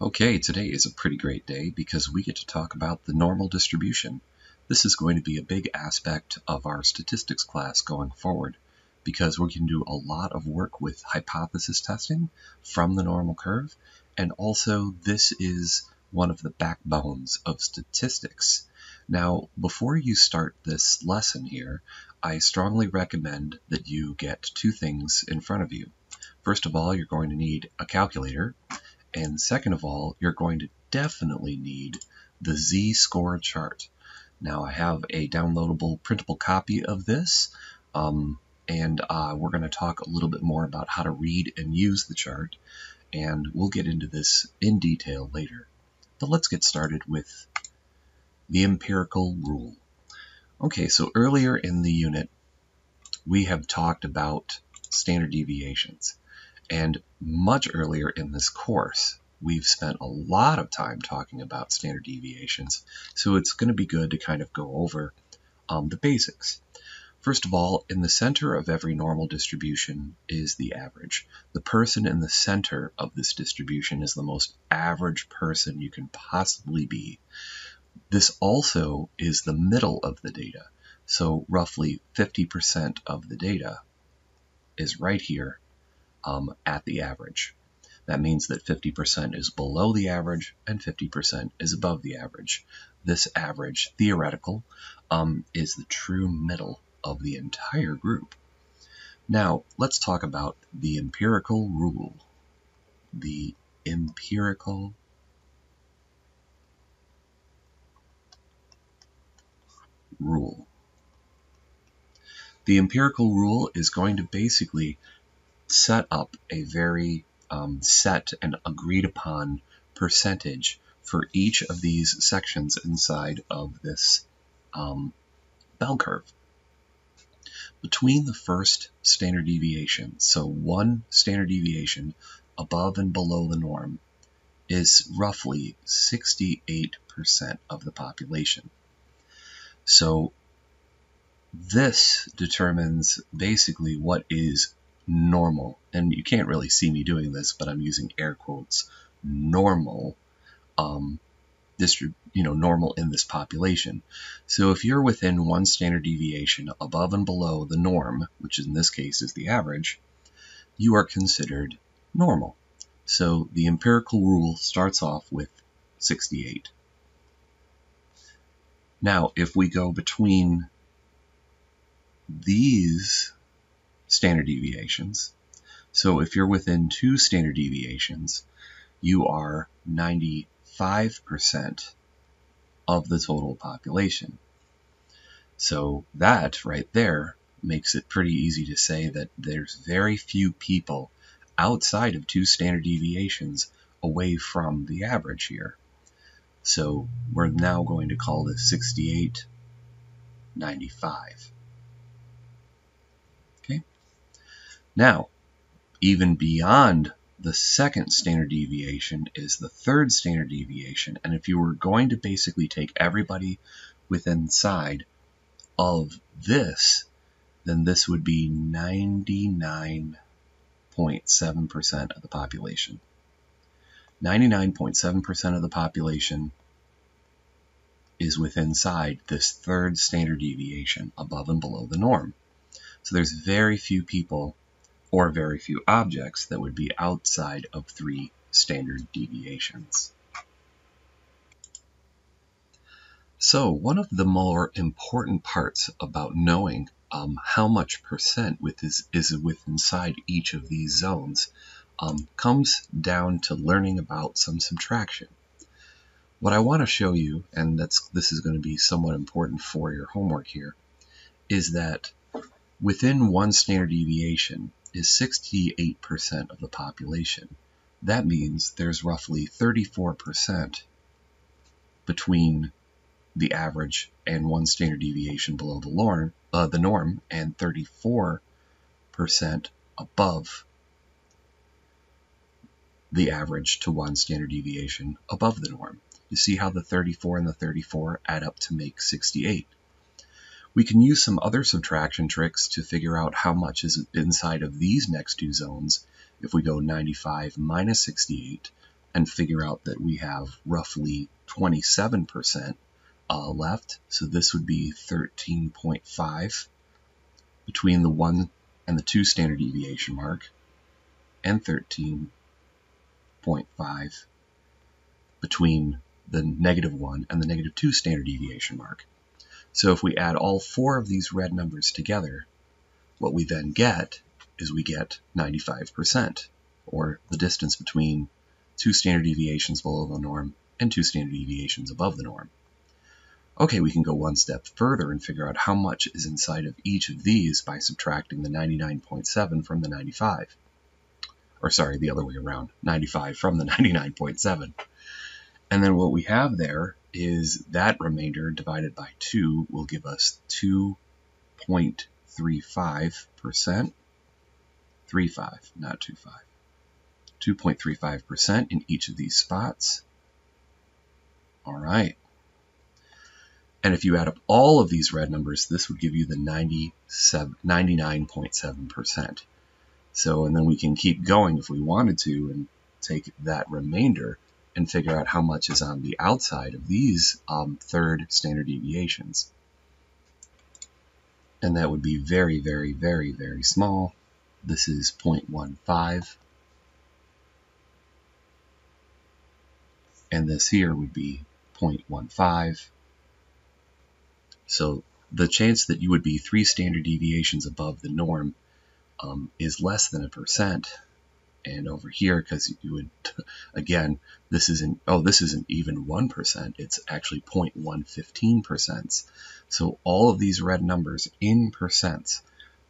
Okay, today is a pretty great day because we get to talk about the normal distribution. This is going to be a big aspect of our statistics class going forward because we can do a lot of work with hypothesis testing from the normal curve and also this is one of the backbones of statistics. Now, before you start this lesson here, I strongly recommend that you get two things in front of you. First of all, you're going to need a calculator and second of all, you're going to definitely need the z-score chart. Now I have a downloadable printable copy of this, um, and uh, we're going to talk a little bit more about how to read and use the chart, and we'll get into this in detail later. But let's get started with the empirical rule. Okay, so earlier in the unit, we have talked about standard deviations. And much earlier in this course, we've spent a lot of time talking about standard deviations, so it's going to be good to kind of go over um, the basics. First of all, in the center of every normal distribution is the average. The person in the center of this distribution is the most average person you can possibly be. This also is the middle of the data. So roughly 50% of the data is right here um, at the average. That means that 50% is below the average and 50% is above the average. This average, theoretical, um, is the true middle of the entire group. Now, let's talk about the empirical rule. The empirical rule. The empirical rule is going to basically set up a very um, set and agreed upon percentage for each of these sections inside of this um, bell curve. Between the first standard deviation, so one standard deviation above and below the norm, is roughly 68% of the population. So this determines basically what is normal, and you can't really see me doing this, but I'm using air quotes, normal, um, distrib- you know, normal in this population. So if you're within one standard deviation above and below the norm, which in this case is the average, you are considered normal. So the empirical rule starts off with 68. Now, if we go between these standard deviations. So if you're within two standard deviations, you are 95% of the total population. So that right there makes it pretty easy to say that there's very few people outside of two standard deviations away from the average here. So we're now going to call this 68, 95. Now, even beyond the second standard deviation is the third standard deviation. And if you were going to basically take everybody within inside of this, then this would be 99.7% of the population. 99.7% of the population is within inside this third standard deviation above and below the norm. So there's very few people or very few objects that would be outside of three standard deviations. So one of the more important parts about knowing um, how much percent with is, is with inside each of these zones um, comes down to learning about some subtraction. What I want to show you, and that's this is going to be somewhat important for your homework here, is that within one standard deviation, is 68% of the population. That means there's roughly 34% between the average and one standard deviation below the norm, uh, the norm and 34% above the average to one standard deviation above the norm. You see how the 34 and the 34 add up to make 68. We can use some other subtraction tricks to figure out how much is inside of these next two zones if we go 95 minus 68 and figure out that we have roughly 27% uh, left. So this would be 13.5 between the 1 and the 2 standard deviation mark and 13.5 between the negative 1 and the negative 2 standard deviation mark. So if we add all four of these red numbers together, what we then get is we get 95%, or the distance between two standard deviations below the norm and two standard deviations above the norm. Okay, we can go one step further and figure out how much is inside of each of these by subtracting the 99.7 from the 95. Or sorry, the other way around, 95 from the 99.7. And then what we have there is that remainder divided by 2 will give us 2.35%. 35, not 25. 2.35% in each of these spots. All right. And if you add up all of these red numbers, this would give you the 99.7%. So, and then we can keep going if we wanted to and take that remainder and figure out how much is on the outside of these um, third standard deviations. And that would be very, very, very, very small. This is 0.15. And this here would be 0.15. So the chance that you would be three standard deviations above the norm um, is less than a percent. And over here, because you would, again, this isn't, oh, this isn't even 1%, it's actually 0.115%. So all of these red numbers in percents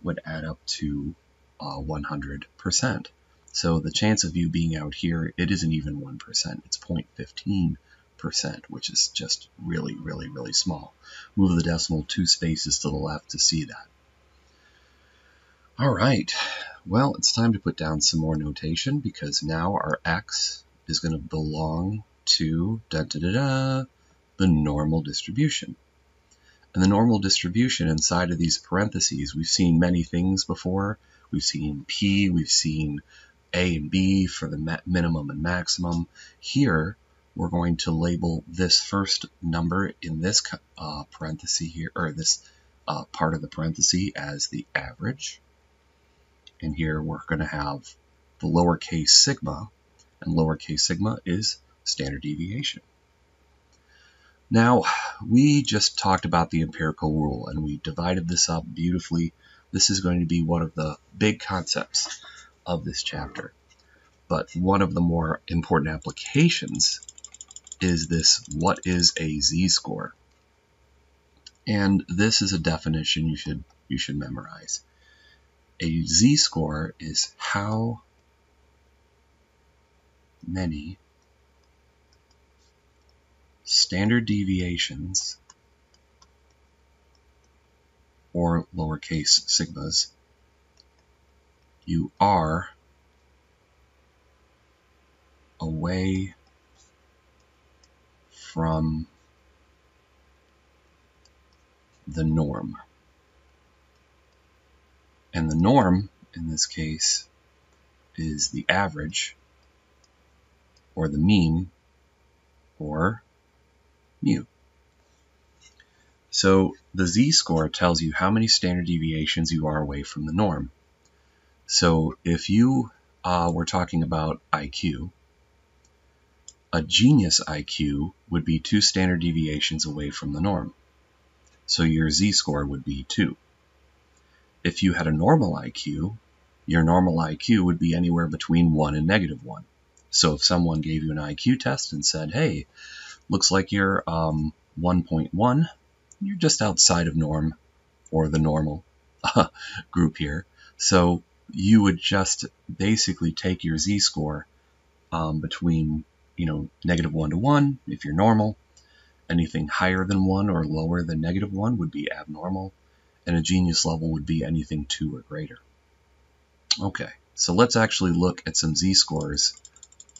would add up to uh, 100%. So the chance of you being out here, it isn't even 1%, it's 0.15 percent, which is just really, really, really small. Move the decimal two spaces to the left to see that. All right, well, it's time to put down some more notation because now our x is going to belong to da da da the normal distribution. And the normal distribution inside of these parentheses, we've seen many things before. We've seen P, we've seen A and B for the minimum and maximum. Here, we're going to label this first number in this uh, parenthesis here, or this uh, part of the parenthesis as the average. And here we're going to have the lowercase sigma, and lowercase sigma is standard deviation. Now, we just talked about the empirical rule, and we divided this up beautifully. This is going to be one of the big concepts of this chapter. But one of the more important applications is this what is a z-score? And this is a definition you should you should memorize. A z-score is how many standard deviations or lowercase sigmas you are away from the norm. And the norm, in this case, is the average, or the mean, or mu. So the z-score tells you how many standard deviations you are away from the norm. So if you uh, were talking about IQ, a genius IQ would be two standard deviations away from the norm. So your z-score would be 2. If you had a normal IQ, your normal IQ would be anywhere between 1 and negative 1. So if someone gave you an IQ test and said, hey, looks like you're um, 1.1, you're just outside of norm or the normal group here. So you would just basically take your z-score um, between you know, negative 1 to 1 if you're normal. Anything higher than 1 or lower than negative 1 would be abnormal. And a genius level would be anything 2 or greater. Okay, so let's actually look at some z-scores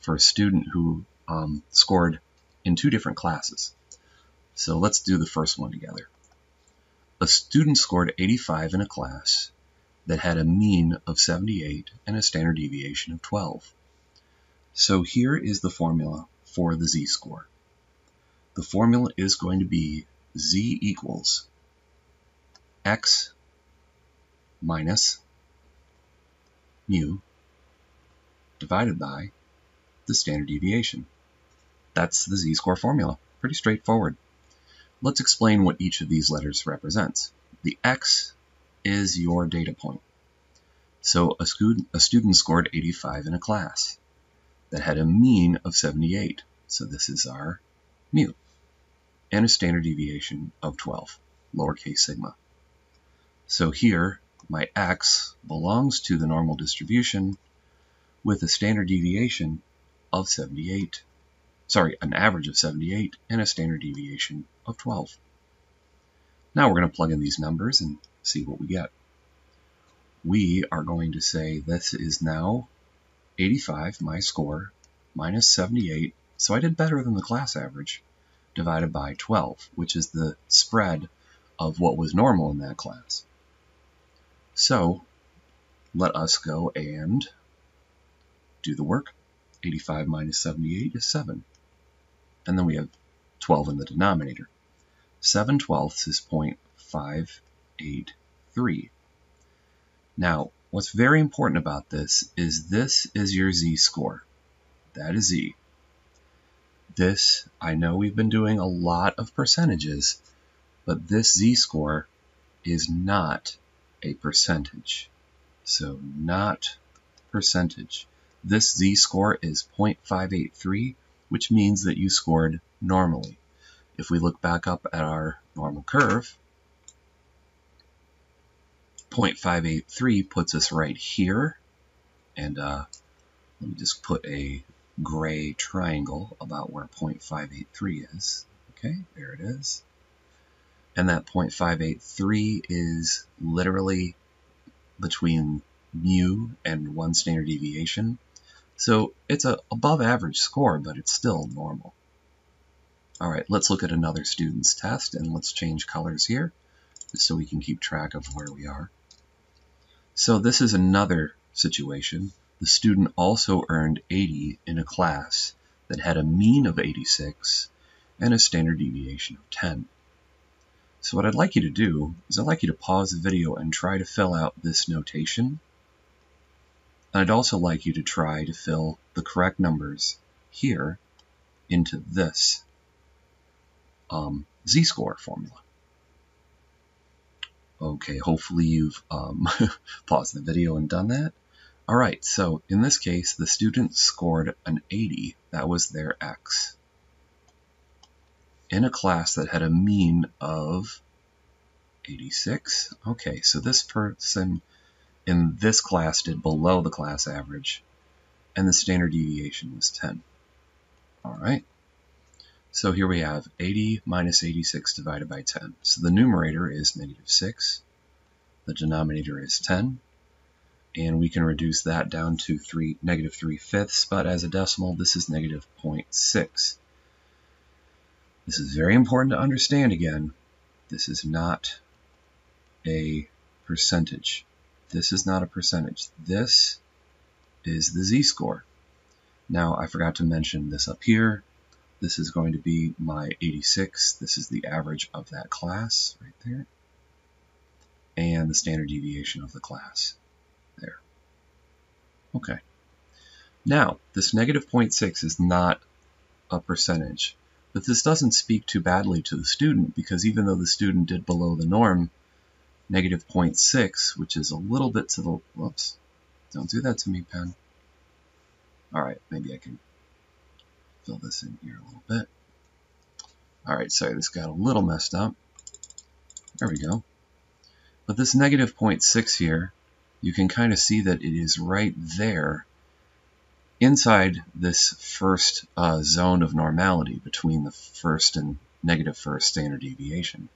for a student who um, scored in two different classes. So let's do the first one together. A student scored 85 in a class that had a mean of 78 and a standard deviation of 12. So here is the formula for the z-score. The formula is going to be z equals x minus mu divided by the standard deviation. That's the z-score formula. Pretty straightforward. Let's explain what each of these letters represents. The x is your data point. So a, student, a student scored 85 in a class that had a mean of 78. So this is our mu. And a standard deviation of 12, lowercase sigma. So here, my x belongs to the normal distribution with a standard deviation of 78, sorry, an average of 78 and a standard deviation of 12. Now we're going to plug in these numbers and see what we get. We are going to say this is now 85, my score, minus 78, so I did better than the class average, divided by 12, which is the spread of what was normal in that class. So let us go and do the work. 85 minus 78 is 7. And then we have 12 in the denominator. 7 twelfths is 0.583. Now, what's very important about this is this is your z-score. That is z. This, I know we've been doing a lot of percentages, but this z-score is not a percentage. So not percentage. This z-score is 0.583, which means that you scored normally. If we look back up at our normal curve, 0.583 puts us right here. And uh, let me just put a gray triangle about where 0.583 is. Okay, there it is. And that 0.583 is literally between mu and one standard deviation. So it's a above average score, but it's still normal. All right, let's look at another student's test and let's change colors here so we can keep track of where we are. So this is another situation. The student also earned 80 in a class that had a mean of 86 and a standard deviation of 10. So what I'd like you to do is I'd like you to pause the video and try to fill out this notation And I'd also like you to try to fill the correct numbers here into this um, z-score formula. Okay, hopefully you've um, paused the video and done that. All right, so in this case, the student scored an 80. That was their X. In a class that had a mean of 86. Okay, so this person in this class did below the class average, and the standard deviation was 10. All right. So here we have 80 minus 86 divided by 10. So the numerator is negative 6. The denominator is 10. And we can reduce that down to 3, negative 3 fifths, but as a decimal, this is negative 0.6. This is very important to understand again. This is not a percentage. This is not a percentage. This is the z-score. Now, I forgot to mention this up here. This is going to be my 86. This is the average of that class right there. And the standard deviation of the class there. Okay. Now, this negative 0.6 is not a percentage, but this doesn't speak too badly to the student because even though the student did below the norm, negative 0.6, which is a little bit to the, whoops, don't do that to me, pen. All right, maybe I can fill this in here a little bit. All right, sorry, this got a little messed up. There we go. But this negative 0.6 here, you can kind of see that it is right there inside this first uh, zone of normality between the first and negative first standard deviation.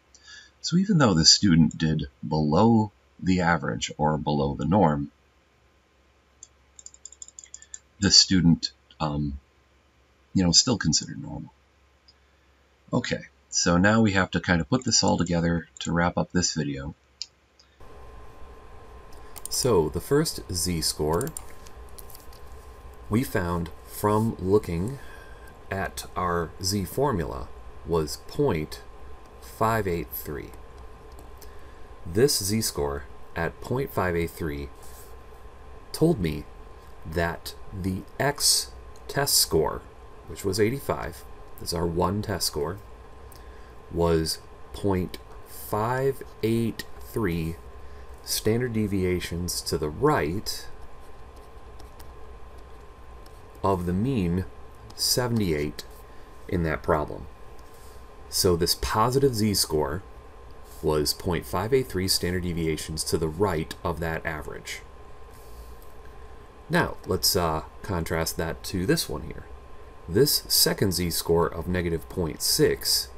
So even though the student did below the average or below the norm, the student, um, you know, still considered normal. Okay, so now we have to kind of put this all together to wrap up this video. So the first z-score, we found from looking at our z formula was 0.583. This z-score at 0.583 told me that the x test score, which was 85, is our one test score, was 0.583 standard deviations to the right of the mean 78 in that problem. So this positive z-score was 0.583 standard deviations to the right of that average. Now, let's uh, contrast that to this one here. This second z-score of negative 0.6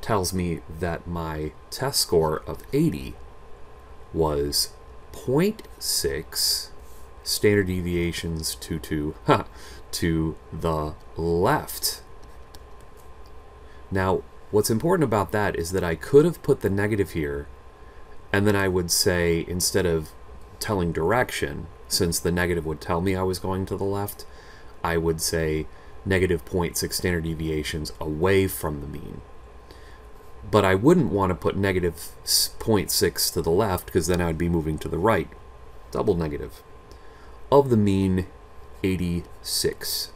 tells me that my test score of 80 was 0.6 standard deviations to, to, to the left. Now, what's important about that is that I could have put the negative here, and then I would say, instead of telling direction, since the negative would tell me I was going to the left, I would say negative 0.6 standard deviations away from the mean. But I wouldn't want to put negative 0.6 to the left because then I would be moving to the right. Double negative. Of the mean, 86.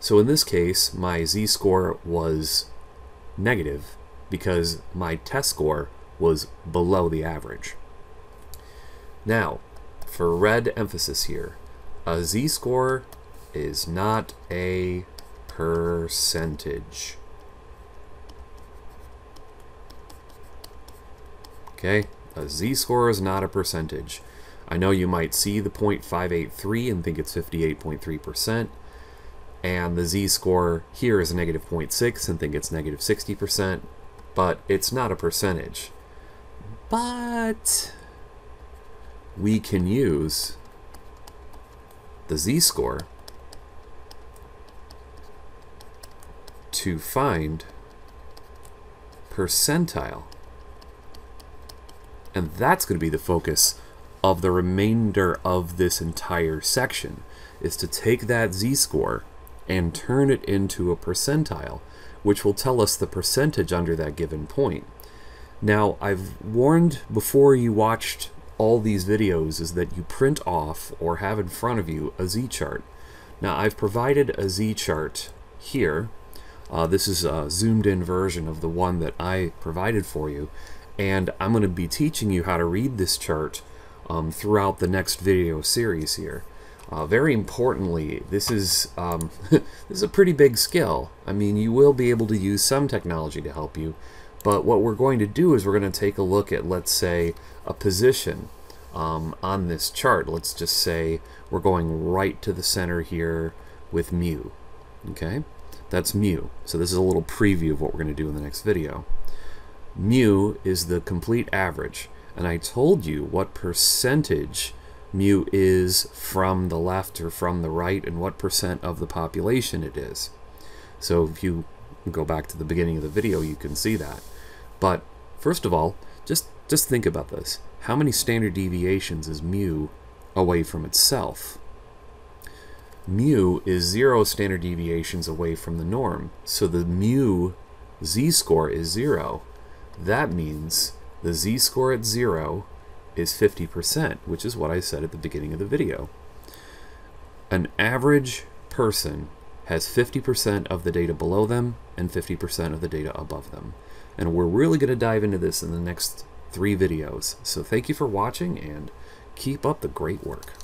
So in this case, my z-score was negative because my test score was below the average. Now, for red emphasis here, a z-score is not a percentage. Okay, a z-score is not a percentage. I know you might see the 0.583 and think it's 58.3%, and the z-score here is negative 0.6 and think it's negative 60%, but it's not a percentage. But we can use the z-score to find percentile. And that's going to be the focus of the remainder of this entire section, is to take that z-score and turn it into a percentile, which will tell us the percentage under that given point. Now, I've warned before you watched all these videos is that you print off or have in front of you a z-chart. Now, I've provided a z-chart here. Uh, this is a zoomed in version of the one that I provided for you, and I'm going to be teaching you how to read this chart um, throughout the next video series here. Uh, very importantly, this is um, this is a pretty big skill. I mean, you will be able to use some technology to help you, but what we're going to do is we're going to take a look at, let's say, a position um, on this chart. Let's just say we're going right to the center here with mu. Okay, that's mu. So this is a little preview of what we're going to do in the next video. Mu is the complete average, and I told you what percentage mu is from the left or from the right and what percent of the population it is. So if you go back to the beginning of the video, you can see that. But first of all, just, just think about this. How many standard deviations is mu away from itself? Mu is zero standard deviations away from the norm. So the mu z-score is zero. That means the z-score at zero is 50%, which is what I said at the beginning of the video. An average person has 50% of the data below them and 50% of the data above them. And we're really going to dive into this in the next three videos. So thank you for watching and keep up the great work.